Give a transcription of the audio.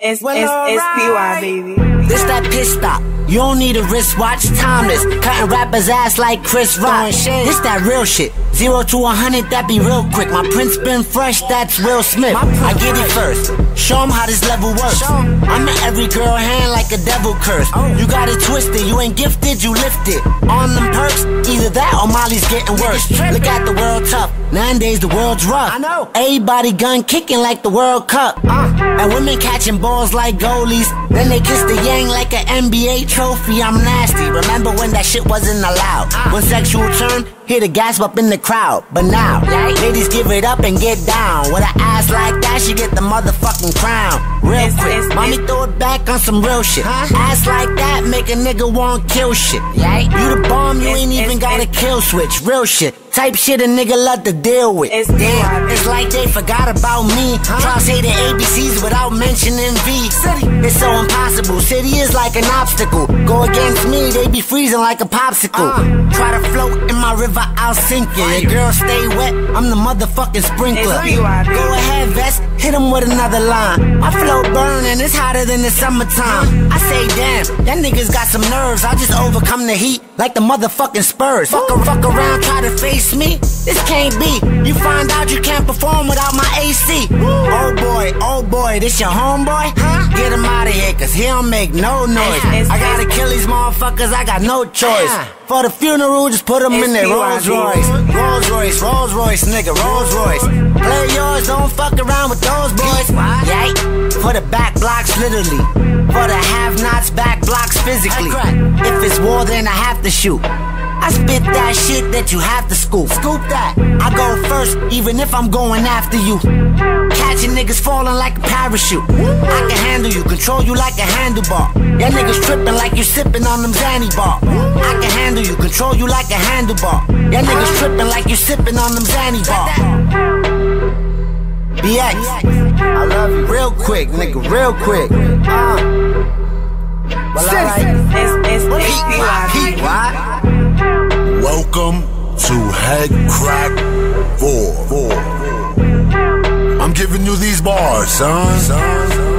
It's, well, it's, it's PY, baby. This that piss stop. You don't need a wristwatch, timeless. Cutting rappers' ass like Chris Rock. This that real shit. Zero to a hundred, that be real quick. My prince been fresh, that's Will Smith. I get it first. Show Show 'em how this level works. I'm in every girl hand like a devil curse. You got it twisted, you ain't gifted, you lifted. On them perks, either that or Molly's getting worse. Look at the world tough. Nowadays the world's rough. I know. Everybody gun kicking like the World Cup. And women catching balls like goalies. Then they kiss the yang like an NBA trophy. I'm nasty. Remember when that shit wasn't allowed? When sexual turn, hear the gasp up in the crowd. But now, ladies give it up and get down. With an ass like that, she get the motherfucking crown. Real quick, mommy throw it back on some real shit. Ass like that make a nigga want kill shit. You the bomb, you ain't even got a kill switch. Real shit. Type shit a nigga love to deal with. It's Damn, it's like they forgot about me. Try to say the ABCs without mentioning V. It's so impossible. City is like an obstacle. Go against me, they be freezing like a popsicle. Try to float in my river, I'll sink you. Your girl stay wet, I'm the motherfucking sprinkler. It's PY, baby. Go ahead, vest, hit him with another line. My flow burning, it's hotter than the summertime. I say, damn, that niggas got some nerves. I just overcome the heat like the motherfucking Spurs. Fuck, a, fuck around, try to face me. This can't be. You find out you can't perform without my AC. Oh boy, oh boy, this your homeboy? Huh? Get him out of here, cause he don't make no noise. It's- I gotta kill these motherfuckers, I got no choice. For the funeral, just put them in there. Rolls Royce, Rolls Royce, Rolls Royce, nigga, Rolls Royce. Yours, don't fuck around with those boys. Yay. For the back blocks, literally. For the have nots, back blocks physically. If it's war, then I have to shoot. I spit that shit that you have to scoop. Scoop that. I go first, even if I'm going after you. Catching niggas falling like a parachute. I can handle you, control you like a handlebar. Y'all niggas tripping like you sipping on them Xanny bar. I can handle you, control you like a handlebar. Y'all niggas tripping like you sipping on them Xanny bar. BX, I love you. Real quick, nigga, real quick. Uh. Well, alright. It's, it's, it's? Welcome to Head Crack 4. I'm giving you these bars, son.